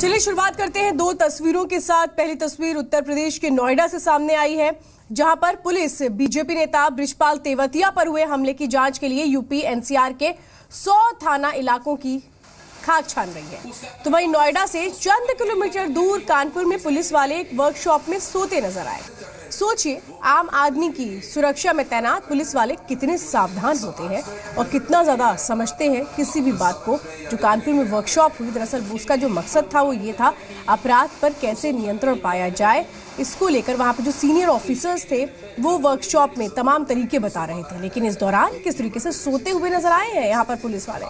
चलिए शुरुआत करते हैं दो तस्वीरों के साथ। पहली तस्वीर उत्तर प्रदेश के नोएडा से सामने आई है, जहाँ पर पुलिस, बीजेपी नेता ब्रिजपाल तेवतिया पर हुए हमले की जाँच के लिए यूपी एनसीआर के 100 थाना इलाकों की खाक छान रही है। तो वहीं नोएडा से चंद किलोमीटर दूर कानपुर में पुलिस वाले एक वर्कशॉप में सोते नज़र आए। सोचिए, आम आदमी की सुरक्षा में तैनात पुलिस वाले कितने सावधान होते हैं और कितना ज़्यादा समझते हैं किसी भी बात को। जो कानपुर में वर्कशॉप हुई, दरअसल उसका जो मकसद था वो ये था, अपराध पर कैसे नियंत्रण पाया जाए। इसको लेकर वहाँ पर जो सीनियर ऑफिसर्स थे, वो वर्कशॉप में तमाम तरीके बता रहे थे। लेकिन इस दौरान किस तरीके से सोते हुए नज़र आए हैं यहाँ पर पुलिस वाले?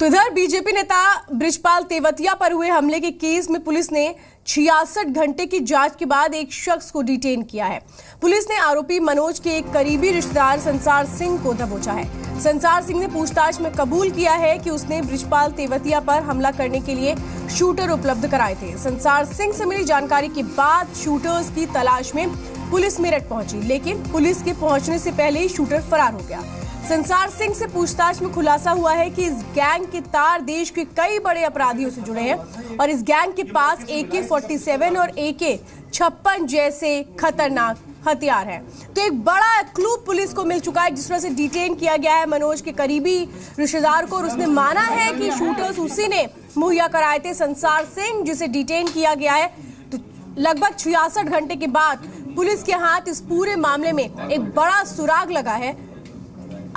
तो इधर बीजेपी नेता ब्रिजपाल तेवतिया पर हुए हमले के केस में पुलिस ने छियासठ घंटे की जाँच के बाद एक शख्स को डिटेन किया है। पुलिस ने आरोपी मनोज के एक करीबी रिश्तेदार संसार सिंह को दबोचा है। संसार सिंह ने पूछताछ में कबूल किया है कि उसने ब्रिजपाल तेवतिया पर हमला करने के लिए शूटर उपलब्ध कराए थे। संसार सिंह से मिली जानकारी के बाद शूटर्स की तलाश में पुलिस मेरठ पहुँची, लेकिन पुलिस के पहुँचने से पहले ही शूटर फरार हो गया। संसार सिंह से पूछताछ में खुलासा हुआ है कि इस गैंग के तार देश के कई बड़े अपराधियों से जुड़े हैं और इस गैंग के पास ए के फोर्टी सेवन और ए के छप्पन जैसे खतरनाक हथियार है। तो एक बड़ा क्लू पुलिस को मिल चुका है, जिस तरह से डिटेन किया गया है मनोज के करीबी रिश्तेदार को और उसने माना है कि शूटर्स उसी ने मुहैया कराए थे, संसार सिंह जिसे डिटेन किया गया है। तो लगभग छियासठ घंटे के बाद पुलिस के हाथ इस पूरे मामले में एक बड़ा सुराग लगा है।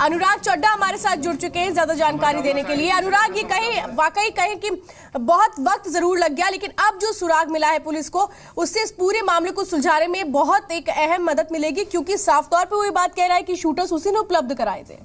अनुराग चड्डा हमारे साथ जुड़ चुके हैं ज़्यादा जानकारी देने के लिए। अनुराग, ये कहीं, वाकई कहें कि बहुत वक्त ज़रूर लग गया, लेकिन अब जो सुराग मिला है पुलिस को, उससे इस पूरे मामले को सुलझाने में बहुत एक अहम मदद मिलेगी, क्योंकि साफ़ तौर पर वो ये बात कह रहा है कि शूटर्स उसी ने उपलब्ध कराए थे।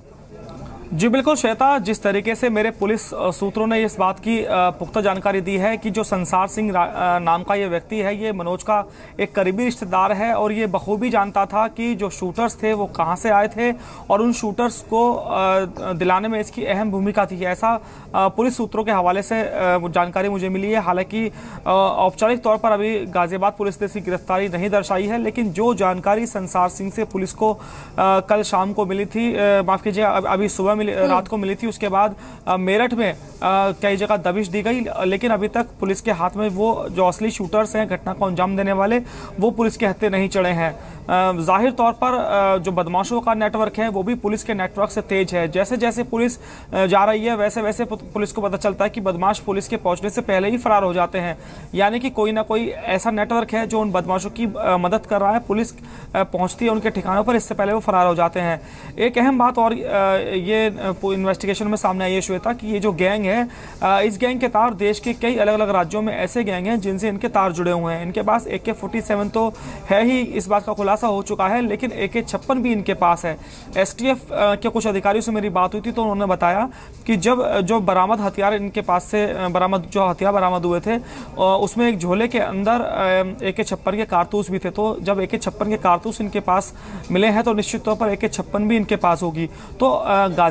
जी बिल्कुल, श्वेता, जिस तरीके से मेरे पुलिस सूत्रों ने इस बात की पुख्ता जानकारी दी है कि जो संसार सिंह नाम का ये व्यक्ति है, ये मनोज का एक करीबी रिश्तेदार है और ये बखूबी जानता था कि जो शूटर्स थे वो कहाँ से आए थे और उन शूटर्स को दिलाने में इसकी अहम भूमिका थी। ऐसा पुलिस सूत्रों के हवाले से जानकारी मुझे मिली है। हालाँकि औपचारिक तौर पर अभी गाजियाबाद पुलिस ने इसकी गिरफ्तारी नहीं दर्शाई है, लेकिन जो जानकारी संसार सिंह से पुलिस को कल शाम को मिली थी माफ़ कीजिए अभी सुबह मिली रात को मिली थी उसके बाद मेरठ में कई जगह दबिश दी गई लेकिन अभी तक पुलिस के हाथ में वो जो असली शूटर्स हैं घटना को अंजाम देने वाले वो पुलिस के हत्थे नहीं चढ़े हैं। ज़ाहिर तौर पर जो बदमाशों का नेटवर्क है वो भी पुलिस के नेटवर्क से तेज है। जैसे जैसे पुलिस जा रही है वैसे वैसे पुलिस को पता चलता है कि बदमाश पुलिस के पहुँचने से पहले ही फरार हो जाते हैं। यानी कि कोई ना कोई ऐसा नेटवर्क है जो उन बदमाशों की मदद कर रहा है पुलिस पहुँचती है उनके ठिकानों पर इससे पहले वो फरार हो जाते हैं। एक अहम बात और ये इन्वेस्टिगेशन में सामने आई है श्वेता कि ये जो गैंग है इस गैंग के तार देश के कई अलग अलग राज्यों में ऐसे गैंग हैं जिनसे इनके तार जुड़े हुए हैं। इनके पास ए के फोर्टी सेवन तो है ही, इस बात का खुलासा हो चुका है, लेकिन ए के छप्पन भी इनके पास है। एस टी एफ़ के कुछ अधिकारियों से मेरी बात हुई थी तो उन्होंने बताया कि जब जो बरामद हथियार इनके पास से बरामद, जो हथियार बरामद हुए थे उसमें एक झोले के अंदर ए के छप्पन के कारतूस भी थे। तो जब ए के छप्पन के कारतूस इनके पास मिले हैं तो निश्चित तौर पर ए के छप्पन भी इनके पास होगी। तो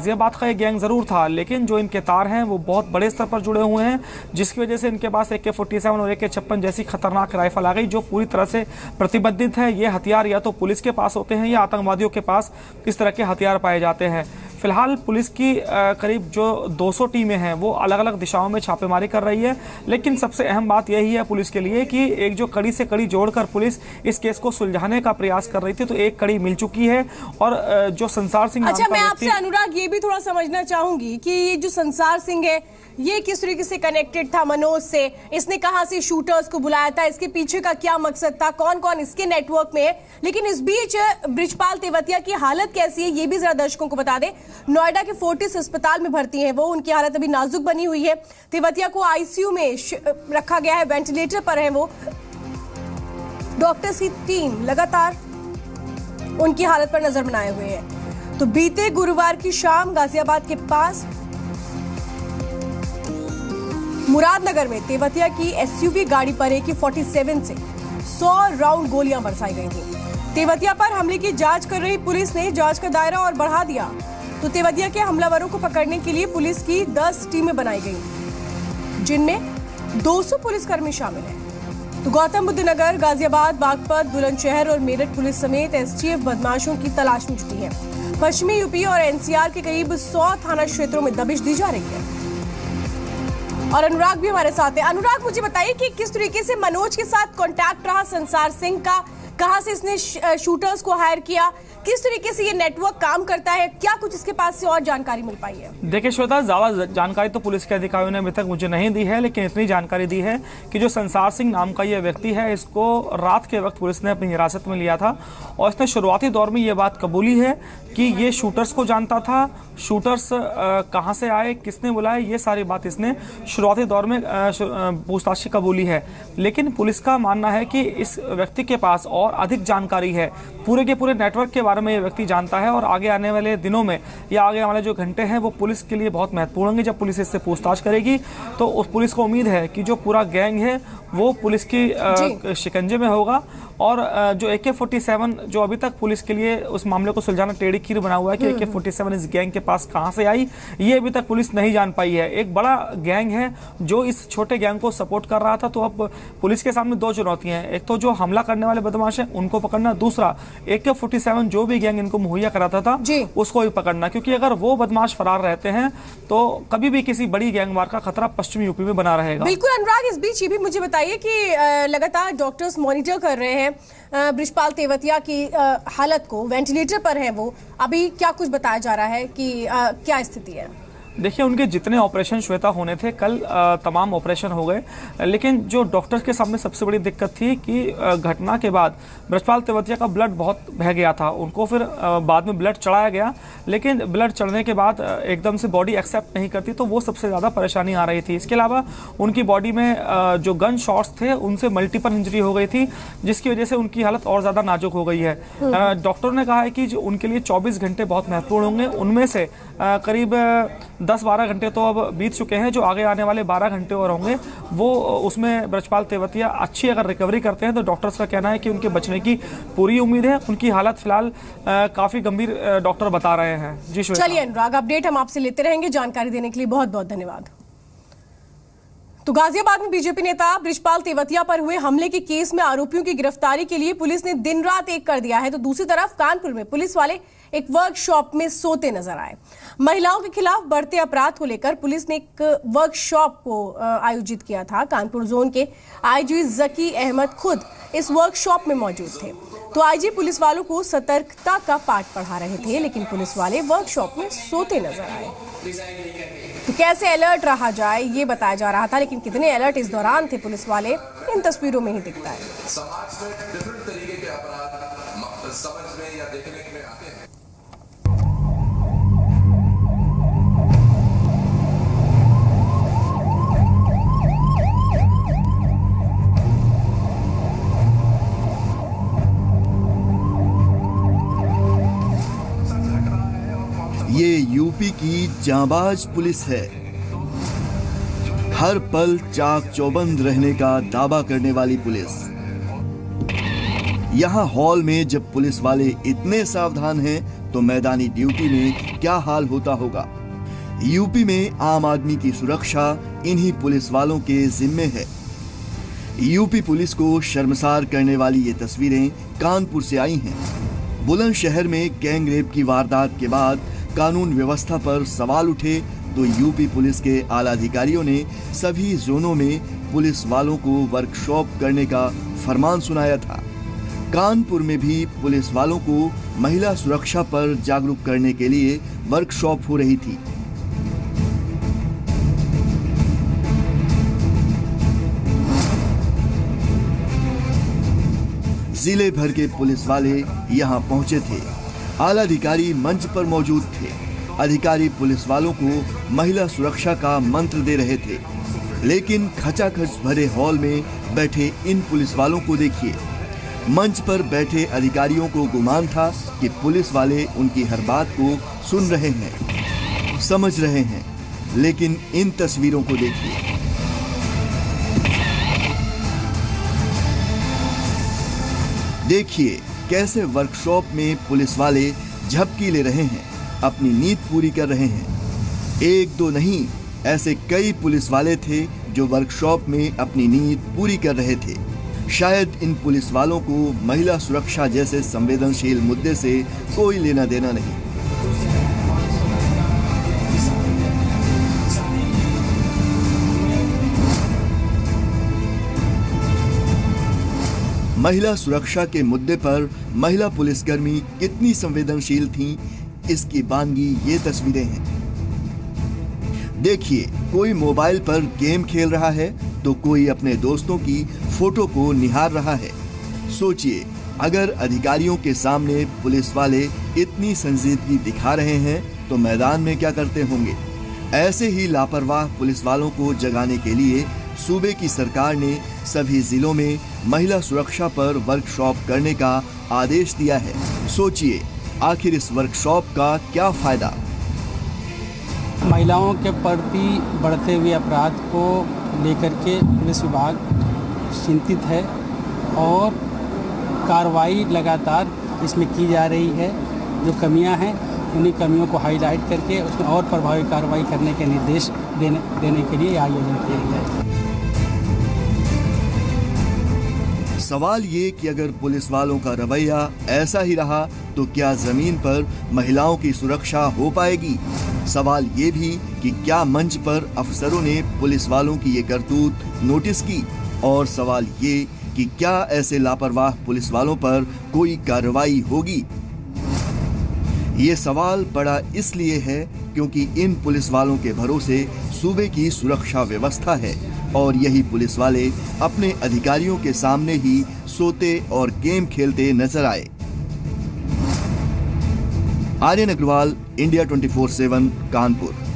गाजियाबाद का एक गैंग ज़रूर था, लेकिन जो इनके तार हैं, वो बहुत बड़े स्तर पर जुड़े हुए हैं, जिसकी वजह से इनके पास ए के फोर्टी सेवन और ए के छप्पन जैसी खतरनाक राइफल आ गई, जो पूरी तरह से प्रतिबंधित है। ये हथियार या तो पुलिस के पास होते हैं या आतंकवादियों के पास इस तरह के हथियार पाए जाते हैं। फ़िलहाल पुलिस की करीब जो 200 टीमें हैं वो अलग अलग दिशाओं में छापेमारी कर रही है। लेकिन सबसे अहम बात यही है पुलिस के लिए कि एक जो कड़ी से कड़ी जोड़कर पुलिस इस केस को सुलझाने का प्रयास कर रही थी तो एक कड़ी मिल चुकी है। और जो संसार सिंह अच्छा मैं आपसे अनुराग ये भी थोड़ा समझना चाहूँगी कि ये जो संसार सिंह है ये किस तरीके से कनेक्टेड था मनोज से? इसने कहा से शूटर्स को बुलाया था? इसके पीछे का क्या मकसद था? कौन कौन इसके नेटवर्क में है? लेकिन इस बीच, ब्रिजपाल तेवतिया की हालत कैसी है, ये भी जरा दर्शकों को बता दें। नोएडा के फोर्टिस अस्पताल में भर्ती है वो, उनकी हालत अभी नाजुक बनी हुई है। तेवतिया को आईसीयू में रखा गया है वेंटिलेटर पर है वो। डॉक्टर्स की टीम लगातार उनकी हालत पर नज़र बनाए हुए है। तो बीते गुरुवार की शाम गाजियाबाद के पास मुरादनगर में तेवतिया की एसयूवी गाड़ी पर ए 47 से 100 राउंड गोलियाँ बरसाई गई थी। तेवतिया पर हमले की जाँच कर रही पुलिस ने जाँच का दायरा और बढ़ा दिया। तो तेवतिया के हमलावरों को पकड़ने के लिए पुलिस की 10 टीमें बनाई गई, जिनमें 200 पुलिसकर्मी शामिल हैं। तो गौतम बुद्ध नगर गाजियाबाद, बागपत, बुलंदशहर और मेरठ पुलिस समेत एसटीएफ बदमाशों की तलाश में जुटी है। पश्चिमी यूपी और एनसीआर के करीब 100 थाना क्षेत्रों में दबिश दी जा रही है। और अनुराग भी हमारे साथ है। अनुराग, मुझे बताइए कि किस तरीके से मनोज के साथ कांटेक्ट रहा संसार सिंह का? कहाँ से इसने शूटर्स को हायर किया? किस तरीके से ये नेटवर्क काम करता है? क्या कुछ इसके पास से और जानकारी मिल पाई है? देखिए श्वेता, ज़्यादा जानकारी तो पुलिस के अधिकारियों ने अभी तक मुझे नहीं दी है, लेकिन इतनी जानकारी दी है कि जो संसार सिंह नाम का ये व्यक्ति है, इसको रात के वक्त पुलिस ने अपनी हिरासत में लिया था। और इसने शुरुआती दौर में ये बात कबूली है कि ये शूटर्स को जानता था शूटर्स कहाँ से आए, किसने बुलाए, ये सारी बात इसने शुरुआती दौर में पूछताछ की कबूली है। लेकिन पुलिस का मानना है कि इस व्यक्ति के पास और अधिक जानकारी है। पूरे के पूरे नेटवर्क के बारे में ये व्यक्ति जानता है और आगे आने वाले दिनों में या आगे वाले जो घंटे हैं, वो पुलिस के लिए बहुत महत्वपूर्ण होंगे। जब पुलिस इससे पूछताछ करेगी तो उस पुलिस को उम्मीद है कि जो पूरा गैंग है वो पुलिस की शिकंजे में होगा। और जो ए के फोर्टी सेवन जो अभी तक पुलिस के लिए उस मामले को सुलझाना टेढ़ी खीर बना हुआ है कि ए के फोर्टी सेवन इस गैंग के पास कहाँ से आई ये अभी तक पुलिस नहीं जान पाई है। एक बड़ा गैंग है जो इस छोटे गैंग को सपोर्ट कर रहा था तो अब पुलिस के सामने दो चुनौतियाँ हैं। एक तो जो हमला करने वाले बदमाश हैं उनको पकड़ना। दूसरा ए के फोर्टी सेवन जो भी गैंग इनको मुहैया कराता था उसको भी पकड़ना। क्योंकि अगर वो बदमाश फरार रहते हैं तो कभी भी किसी बड़ी गैंगवार का खतरा पश्चिमी यूपी में बना रहेगा। बिल्कुल अनुराग इस बीच ये भी मुझे बताइए कि लगातार डॉक्टर्स मॉनिटर कर रहे हैं ब्रिजपाल तेवतिया की हालत को वेंटिलेटर पर है वो, अभी क्या कुछ बताया जा रहा है कि क्या स्थिति है? देखिए उनके जितने ऑपरेशन श्वेता होने थे कल तमाम ऑपरेशन हो गए। लेकिन जो डॉक्टर्स के सामने सबसे बड़ी दिक्कत थी कि घटना के बाद ब्रजपाल तेवतिया का ब्लड बहुत बह गया था। उनको फिर बाद में ब्लड चढ़ाया गया। लेकिन ब्लड चढ़ने के बाद एकदम से बॉडी एक्सेप्ट नहीं करती तो वो सबसे ज़्यादा परेशानी आ रही थी। इसके अलावा उनकी बॉडी में जो गन शॉट्स थे उनसे मल्टीपल इंजरी हो गई थी जिसकी वजह से उनकी हालत और ज़्यादा नाजुक हो गई है। हम्म। डॉक्टरों ने कहा है कि जो उनके लिए चौबीस घंटे बहुत महत्वपूर्ण होंगे। उनमें से करीब दस बारह घंटे तो अब बीत चुके हैं, जो आगे आने वाले बारह घंटे और होंगे, वो उसमें ब्रजपाल तेवतिया अच्छी अगर रिकवरी करते हैं तो डॉक्टर्स का कहना है कि उनके बचने की पूरी उम्मीद है। उनकी हालत फ़िलहाल काफ़ी गंभीर डॉक्टर बता रहे हैं। जी चलिए अनुराग अपडेट हम आपसे लेते रहेंगे। जानकारी देने के लिए बहुत बहुत धन्यवाद। तो गाजियाबाद में बीजेपी नेता ब्रिजपाल तेवतिया पर हुए हमले के केस में आरोपियों की गिरफ्तारी के लिए पुलिस ने दिन रात एक कर दिया है। तो दूसरी तरफ़ कानपुर में पुलिस वाले एक वर्कशॉप में सोते नज़र आए। महिलाओं के खिलाफ बढ़ते अपराध को लेकर पुलिस ने एक वर्कशॉप को आयोजित किया था कानपुर जोन के आईजी जकी अहमद खुद इस वर्कशॉप में मौजूद थे। तो आईजी पुलिस वालों को सतर्कता का पाठ पढ़ा रहे थे, लेकिन पुलिस वाले वर्कशॉप में सोते नज़र आए। तो कैसे अलर्ट रहा जाए, ये बताया जा रहा था, लेकिन कितने अलर्ट इस दौरान थे पुलिस वाले, इन तस्वीरों में ही दिखता है समाज में डिफरेंट तरीके के अपराध समझ में या देखने में आते हैं ये यूपी की जाबाज पुलिस है। हर पल चाक चौबंद रहने का दावा करने वाली पुलिस। यहाँ हॉल में जब पुलिस वाले इतने सावधान हैं तो मैदानी ड्यूटी में क्या हाल होता होगा? यूपी में आम आदमी की सुरक्षा इन्हीं पुलिस वालों के जिम्मे है। यूपी पुलिस को शर्मसार करने वाली ये तस्वीरें कानपुर से आई हैं। बुलंदशहर में गैंग रेप की वारदात के बाद कानून व्यवस्था पर सवाल उठे तो यूपी पुलिस के आला अधिकारियों ने सभी जोनों में पुलिस वालों को वर्कशॉप करने का फरमान सुनाया था। कानपुर में भी पुलिस वालों को महिला सुरक्षा पर जागरूक करने के लिए वर्कशॉप हो रही थी। ज़िले भर के पुलिस वाले यहाँ पहुँचे थे। आला अधिकारी मंच पर मौजूद थे। अधिकारी पुलिस वालों को महिला सुरक्षा का मंत्र दे रहे थे। लेकिन खचाखच भरे हॉल में बैठे इन पुलिस वालों को देखिए। मंच पर बैठे अधिकारियों को गुमान था कि पुलिस वाले उनकी हर बात को सुन रहे हैं, समझ रहे हैं, लेकिन इन तस्वीरों को देखिए। देखिए कैसे वर्कशॉप में पुलिस वाले झपकी ले रहे हैं, अपनी नींद पूरी कर रहे हैं। एक दो नहीं, ऐसे कई पुलिस वाले थे जो वर्कशॉप में अपनी नींद पूरी कर रहे थे। शायद इन पुलिस वालों को महिला सुरक्षा जैसे संवेदनशील मुद्दे से कोई लेना देना नहीं। महिला सुरक्षा के मुद्दे पर महिला पुलिसकर्मी कितनी संवेदनशील थीं, इसकी बानगी ये तस्वीरें हैं। देखिए कोई मोबाइल पर गेम खेल रहा है तो कोई अपने दोस्तों की फ़ोटो को निहार रहा है। सोचिए अगर अधिकारियों के सामने पुलिस वाले इतनी संजीदगी दिखा रहे हैं तो मैदान में क्या करते होंगे? ऐसे ही लापरवाह पुलिस वालों को जगाने के लिए सूबे की सरकार ने सभी जिलों में महिला सुरक्षा पर वर्कशॉप करने का आदेश दिया है। सोचिए, आखिर इस वर्कशॉप का क्या फ़ायदा? महिलाओं के प्रति बढ़ते हुए अपराध को लेकर के पुलिस विभाग चिंतित है और कार्रवाई लगातार इसमें की जा रही है। जो कमियाँ हैं, उन्हीं कमियों को हाईलाइट करके उसमें और प्रभावी कार्रवाई करने के निर्देश देने देने के लिए आयोजन किया गया है। सवाल ये कि अगर पुलिस वालों का रवैया ऐसा ही रहा तो क्या ज़मीन पर महिलाओं की सुरक्षा हो पाएगी? सवाल ये भी कि क्या मंच पर अफसरों ने पुलिस वालों की ये करतूत नोटिस की? और सवाल ये कि क्या ऐसे लापरवाह पुलिस वालों पर कोई कार्रवाई होगी? ये सवाल बड़ा इसलिए है क्योंकि इन पुलिस वालों के भरोसे सूबे की सुरक्षा व्यवस्था है। और यही पुलिस वाले अपने अधिकारियों के सामने ही सोते और गेम खेलते नज़र आए। आर्यन अग्रवाल, इंडिया 24/7 कानपुर।